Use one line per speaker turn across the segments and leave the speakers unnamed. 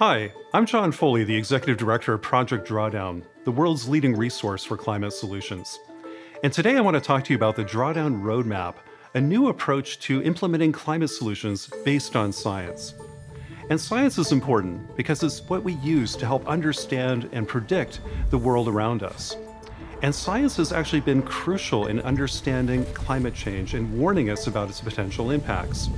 Hi, I'm John Foley, the Executive Director of Project Drawdown, the world's leading resource for climate solutions. And today I want to talk to you about the Drawdown Roadmap, a new approach to implementing climate solutions based on science. And science is important because it's what we use to help understand and predict the world around us. And science has actually been crucial in understanding climate change and warning us about its potential impacts.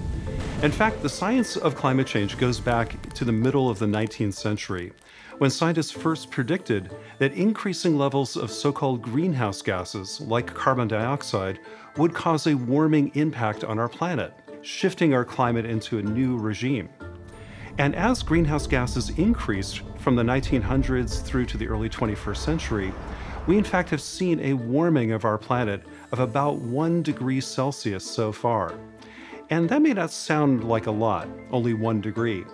In fact, the science of climate change goes back to the middle of the 19th century, when scientists first predicted that increasing levels of so called greenhouse gases, like carbon dioxide, would cause a warming impact on our planet, shifting our climate into a new regime. And as greenhouse gases increased from the 1900s through to the early 21st century, we in fact have seen a warming of our planet of about 1 degree Celsius so far. And that may not sound like a lot, only one degree.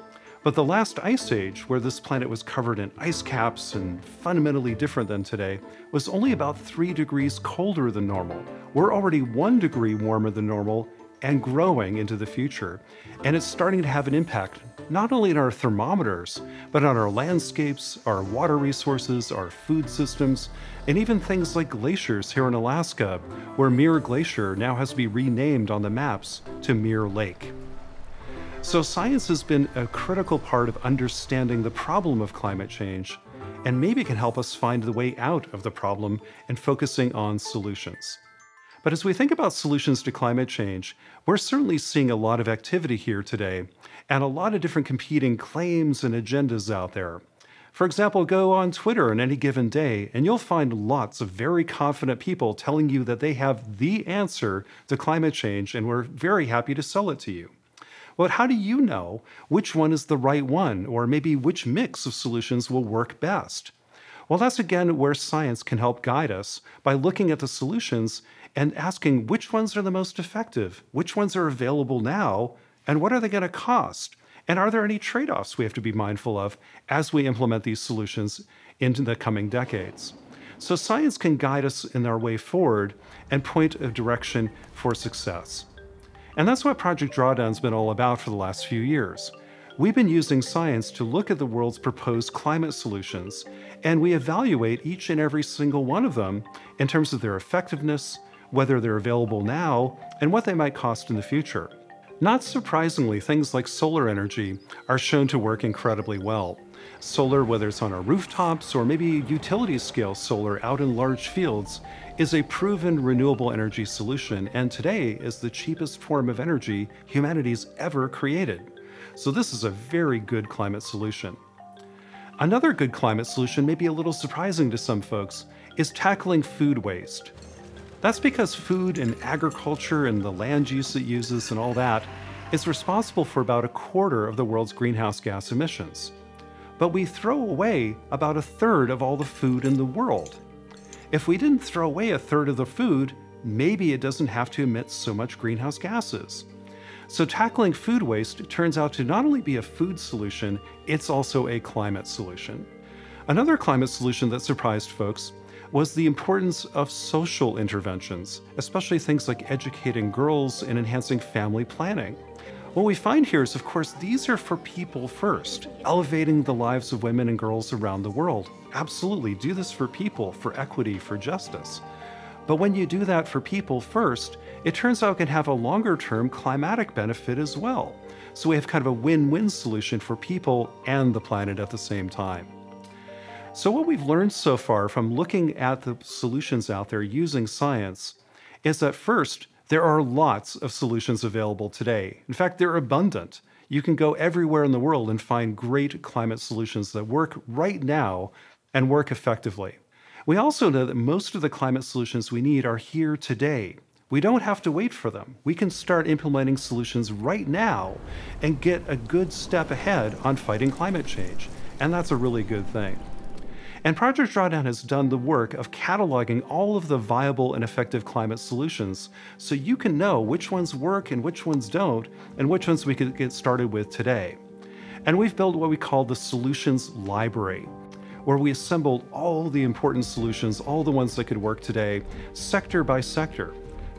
But the last ice age, where this planet was covered in ice caps and fundamentally different than today, was only about 3 degrees colder than normal. We're already 1 degree warmer than normal and growing into the future. And it's starting to have an impact not only in our thermometers, but on our landscapes, our water resources, our food systems, and even things like glaciers here in Alaska, where Muir Glacier now has to be renamed on the maps to Muir Lake. So, science has been a critical part of understanding the problem of climate change, and maybe can help us find the way out of the problem and focusing on solutions. But as we think about solutions to climate change, we're certainly seeing a lot of activity here today and a lot of different competing claims and agendas out there. For example, go on Twitter on any given day, and you'll find lots of very confident people telling you that they have the answer to climate change, and we're very happy to sell it to you. But how do you know which one is the right one, or maybe which mix of solutions will work best? Well, that's again where science can help guide us by looking at the solutions and asking which ones are the most effective, which ones are available now, and what are they going to cost? And are there any trade offs we have to be mindful of as we implement these solutions into the coming decades? So, science can guide us in our way forward and point a direction for success. And that's what Project Drawdown's been all about for the last few years. We've been using science to look at the world's proposed climate solutions, and we evaluate each and every single one of them in terms of their effectiveness, whether they're available now, and what they might cost in the future. Not surprisingly, things like solar energy are shown to work incredibly well. Solar, whether it's on our rooftops or maybe utility scale solar out in large fields, is a proven renewable energy solution and today is the cheapest form of energy humanity's ever created. So, this is a very good climate solution. Another good climate solution, may be a little surprising to some folks, is tackling food waste. That's because food and agriculture and the land use it uses and all that is responsible for about a quarter of the world's greenhouse gas emissions. But we throw away about a third of all the food in the world. If we didn't throw away a third of the food, maybe it doesn't have to emit so much greenhouse gases. So, tackling food waste turns out to not only be a food solution, it's also a climate solution. Another climate solution that surprised folks was the importance of social interventions, especially things like educating girls and enhancing family planning. What we find here is, of course, these are for people first, elevating the lives of women and girls around the world. Absolutely, do this for people, for equity, for justice. But when you do that for people first, it turns out it can have a longer term climatic benefit as well. So we have kind of a win win solution for people and the planet at the same time. So, what we've learned so far from looking at the solutions out there using science is that first, there are lots of solutions available today. In fact, they're abundant. You can go everywhere in the world and find great climate solutions that work right now and work effectively. We also know that most of the climate solutions we need are here today. We don't have to wait for them. We can start implementing solutions right now and get a good step ahead on fighting climate change. And that's a really good thing. And Project Drawdown has done the work of cataloging all of the viable and effective climate solutions so you can know which ones work and which ones don't, and which ones we could get started with today. And we've built what we call the Solutions Library where we assembled all the important solutions, all the ones that could work today, sector by sector.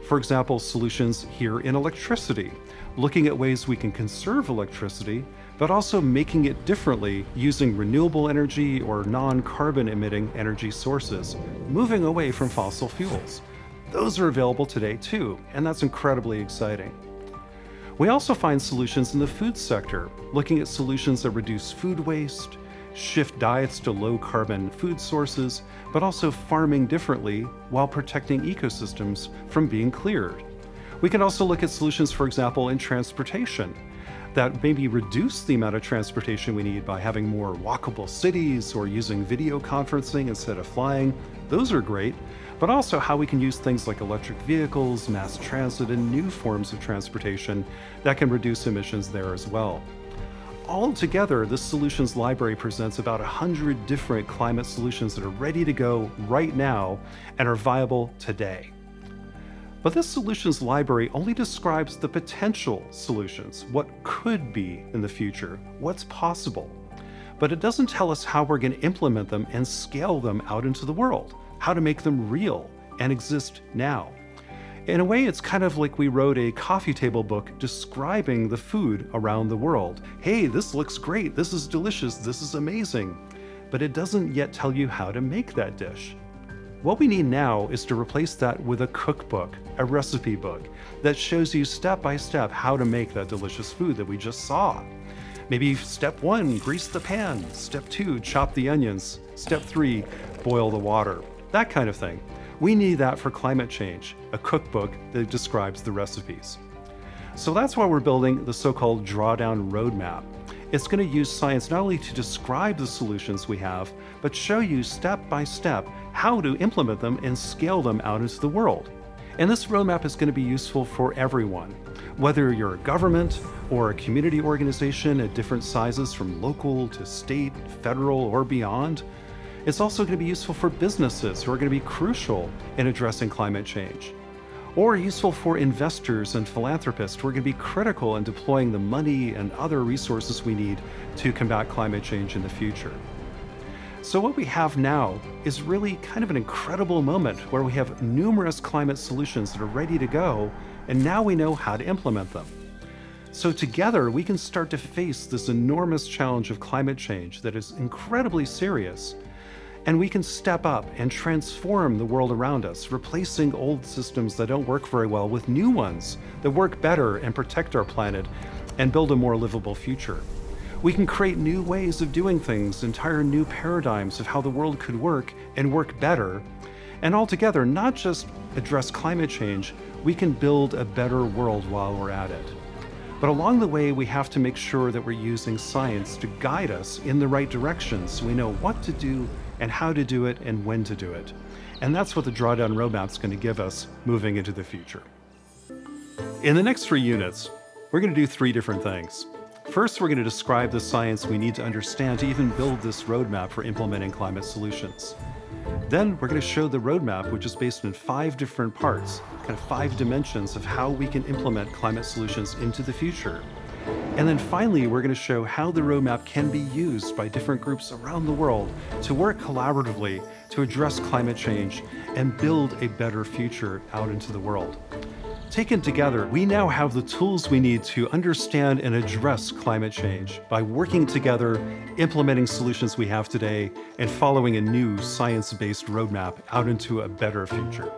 For example, solutions here in electricity, looking at ways we can conserve electricity, but also making it differently using renewable energy or non carbon emitting energy sources, moving away from fossil fuels. Those are available today too, and that's incredibly exciting. We also find solutions in the food sector, looking at solutions that reduce food waste, shift diets to low carbon food sources, but also farming differently while protecting ecosystems from being cleared. We can also look at solutions, for example, in transportation that maybe reduce the amount of transportation we need by having more walkable cities or using video conferencing instead of flying. Those are great, but also how we can use things like electric vehicles, mass transit, and new forms of transportation that can reduce emissions there as well. Altogether, this solutions library presents about 100 different climate solutions that are ready to go right now and are viable today. But this solutions library only describes the potential solutions, what could be in the future, what's possible. But it doesn't tell us how we're going to implement them and scale them out into the world, how to make them real and exist now. In a way, it's kind of like we wrote a coffee table book describing the food around the world. Hey, this looks great, this is delicious, this is amazing. But it doesn't yet tell you how to make that dish. What we need now is to replace that with a cookbook, a recipe book, that shows you step by step how to make that delicious food that we just saw. Maybe step one, grease the pan. Step two, chop the onions. Step three, boil the water. That kind of thing. We need that for climate change, a cookbook that describes the recipes. So that's why we're building the so called drawdown roadmap. It's going to use science not only to describe the solutions we have, but show you step by step how to implement them and scale them out into the world. And this roadmap is going to be useful for everyone, whether you're a government or a community organization at different sizes from local to state, federal, or beyond. It's also going to be useful for businesses who are going to be crucial in addressing climate change or useful for investors and philanthropists who are going to be critical in deploying the money and other resources we need to combat climate change in the future. So, what we have now is really kind of an incredible moment where we have numerous climate solutions that are ready to go, and now we know how to implement them. So, together, we can start to face this enormous challenge of climate change that is incredibly serious and we can step up and transform the world around us, replacing old systems that don't work very well with new ones that work better and protect our planet and build a more livable future. We can create new ways of doing things, entire new paradigms of how the world could work and work better. And altogether, not just address climate change, we can build a better world while we're at it. But along the way, we have to make sure that we're using science to guide us in the right direction so we know what to do and how to do it and when to do it. And that's what the Drawdown Roadmap is going to give us moving into the future. In the next three units, we're going to do three different things. First, we're going to describe the science we need to understand to even build this roadmap for implementing climate solutions. Then, we're going to show the roadmap, which is based in five different parts, kind of five dimensions of how we can implement climate solutions into the future. And then finally, we're going to show how the roadmap can be used by different groups around the world to work collaboratively to address climate change and build a better future out into the world. Taken together, we now have the tools we need to understand and address climate change by working together, implementing solutions we have today, and following a new science based roadmap out into a better future.